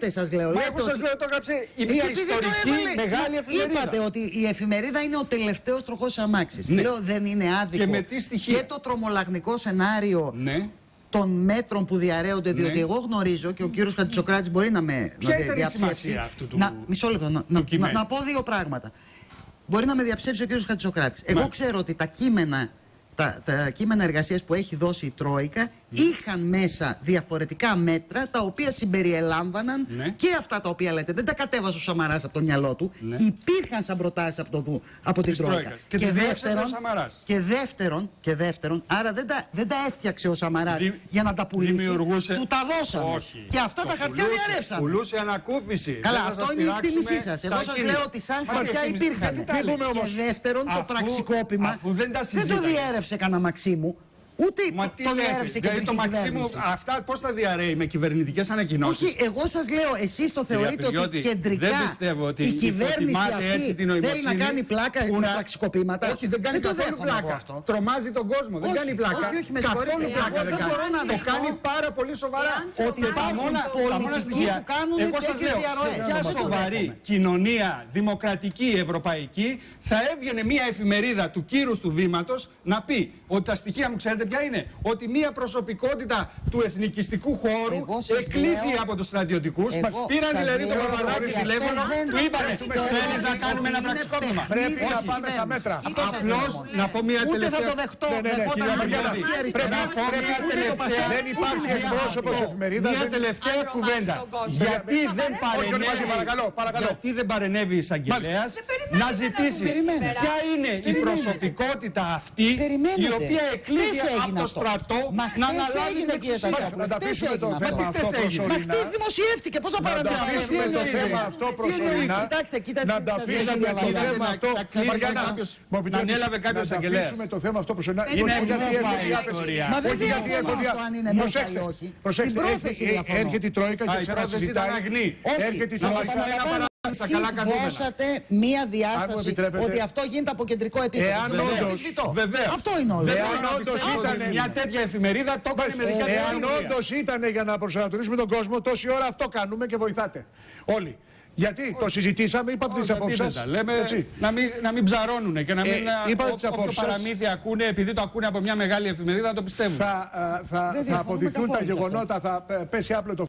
λέτε, σας λέω. Μα λέτε εγώ σας ότι- λέω το έγραψε η Ε, μία και επειδή το ιστορική έβαλε- μεγάλη εφημερίδα. Είπατε ότι η εφημερίδα είναι ο τελευταίος τροχός αμάξης. Ναι. Λέω δεν είναι άδικο. Και με τι στοιχεία; Και το τρομολαγνικό σενάριο Ναι. των μέτρων που διαρρέονται, διότι Ναι. εγώ γνωρίζω και ο κύριος Χατζησοκράτης μπορεί να με Ποια να ήταν η διαψεύσει. σημασία αυτού του- Να, μισό λεπτό, να, να, κειμένου; να, να πω δύο πράγματα. Μπορεί να με διαψεύσει ο κύριος Χατζησοκράτης. Εγώ Μάλιστα. ξέρω ότι τα κείμενα, τα, τα κείμενα εργασίας που έχει δώσει η Τρόικα είχαν μέσα διαφορετικά μέτρα τα οποία συμπεριελάμβαναν Ναι. και αυτά τα οποία λέτε. Δεν τα κατέβασε ο Σαμαράς από το μυαλό του. Ναι. Υπήρχαν σαν προτάσεις από, το, από την Της Τρόικα. Τρόικας. Και τις διέφυσε ο Σαμαράς. και δεύτερον, και δεύτερον, άρα δεν τα, δεν τα έφτιαξε ο Σαμαράς Δη- για να τα πουλήσει. δημιουργούσε- Του τα δώσαμε. Όχι. Και αυτά Το τα χαρτιά πουλούσε- διαρρεύσαν. Πουλούσε ανακούφιση. Καλά, Δεν θα αυτό σας είναι η πειράξουμε εκτίμησή σας. Εγώ τα σας κείμενα. λέω ότι σαν Μα τι χαρτιά εκτίμηση, υπήρχαν. γιατί τα λέτε; Και δεύτερον, το Αφού- πραξικόπημα αφού δεν τα δεν το συζήταγε. Διέρευσε κανένα Μαξίμου. Ούτε Μα το, τι το λέτε, διέρευσε και δηλαδή το Μαξίμου αυτά πώς τα διαρρέει με κυβερνητικές ανακοινώσεις; Όχι, εγώ σας λέω, εσείς το θεωρείτε ότι Πυριώτη, κεντρικά δεν πιστεύω ότι η κυβέρνηση υποτιμάτε αυτή έτσι την θέλει να νοημοσύνη κάνει πλάκα που με να- πραξικοπήματα. Όχι, δεν κάνει το καθόλου δέχομαι εγώ πλάκα. αυτό. Τρομάζει τον κόσμο. Δεν Όχι, κάνει πλάκα. όχι, όχι, με καθόλου συγχωρείτε. πλάκα Εγώ δεν δεν κάνει. μπορώ να Το δεχτώ κάνει πάρα πολύ σοβαρά. ότι τα υπάρχουν μόνα, τα μόνα πολιτικοί στοιχεία. που κάνουν Εγώ σας τέτοιες λέω, σε διαρροές. ποια Δεν το σοβαρή δέχομαι. κοινωνία δημοκρατική ευρωπαϊκή θα έβγαινε μια εφημερίδα του κύρους του βήματος να πει ότι τα στοιχεία μου ξέρετε ποια είναι. Ότι μια προσωπικότητα του εθνικιστικού χώρου Εγώ σας εκλήθη λέω- από τους στρατιωτικούς. Εγώ Πήραν σας δηλαδή τον λέω Παπαδάκη ότι τηλέφωνο, αυτό δεν του είπανε είναι Θέλει να παιχνίδι, κάνουμε ένα είναι πραξικόπημα. παιχνίδι Πρέπει να της πάμε στα κυβέρνησης. μέτρα. Αυτό σας Απλώς λέω. να πω μια Ούτε θα τελευταία. το δεχτώ. Ναι, ναι, ναι, Δεχόταν κυρία η Μαριάννα, Μαριάννα. πρέπει- Αριστερά, να πω ούτε μια το τελευταία. Πασόκ, Δεν ούτε υπάρχει το εκπρόσωπος Πασόκ. εφημερίδας. Μια δεν- τελευταία Άρα, κουβέντα. τον κόσμο. Γιατί Δεν δεν παρέμβει. Όχι, παρενέβη, όχι, παρακαλώ, παρακαλώ. γιατί δεν παρενέβη η εισαγγελέας Δεν περιμένετε να να ζητήσει δούμε σήμερα. ποια είναι η προσωπικότητα αυτή Περιμένετε. η οποία εκλείδη Χτες από έγινε το αυτό. στρατό Μα να χτες αναλάβει έγινε, την κύριε εξουσία. Ταγκάκη. Να τα Χτες αφήσουμε το έγινε. θέμα Μα τι αυτό χτες έγινε. Μα προσωρινά. χτες δημοσιεύτηκε. Πώς θα Να τα παραδεχτώ. αφήσουμε το θέμα αυτό προσωρινά. Κοιτάξτε, κοιτάξτε. Να τα αφήσουμε το Είδατε θέμα να- αυτό. να κλείσει Μαριάννα, κάποιος- μου να επιτρέπεις ανέλαβε κάποιος Να τα εισαγγελέας. αφήσουμε το θέμα αυτό προσωρινά. Είναι Όχι, γιατί μούφα έχει η διάθεση. ιστορία. Μα δεν Όχι, γιατί διαφωνώ έχω δια- στο αν είναι μούφα Προσέξτε, ή όχι. Στην προσέξτε, πρόθεση έρχεται- διαφωνώ. έρχεται η Τρόικα Α, και η ξανά πρόθεση ήταν συζητάει. αγνή. Όχι, Έρχεται η να σας μας πούμε ένα παραλαμβάνω, παράδειγμα στα καλά εσείς καθούμενα. δώσατε μία Αν μου διάσταση επιτρέπετε. ότι αυτό γίνεται από κεντρικό επίπεδο. Εάν Το όντως- αμφισβητώ. Βεβαίως. Αυτό είναι όλο. Δεν Εάν μπορώ να όντως πιστέψω ήταν- ότι μια τέτοια εφημερίδα το έκανε με δικιά της Εάν πρωτοβουλία. όντως ήταν για να προσανατολίσουμε τον κόσμο, τόση ώρα αυτό κάνουμε και βοηθάτε. Όλοι. Γιατί το συζητήσαμε, είπαμε τις Όχι, απόψεις αντίθετα. Λέμε να μην, να μην ψαρώνουν και να μην Ε, είπατε ό- τις όποιο απόψεις σας. παραμύθι ακούνε, επειδή το ακούνε από μια μεγάλη εφημερίδα, το πιστεύουν. Θα, α, θα, Δεν θα διαφωνούμε αποδειχθούν τα καθόλου σε αυτό. γεγονότα, θα ε, πέσει άπλο το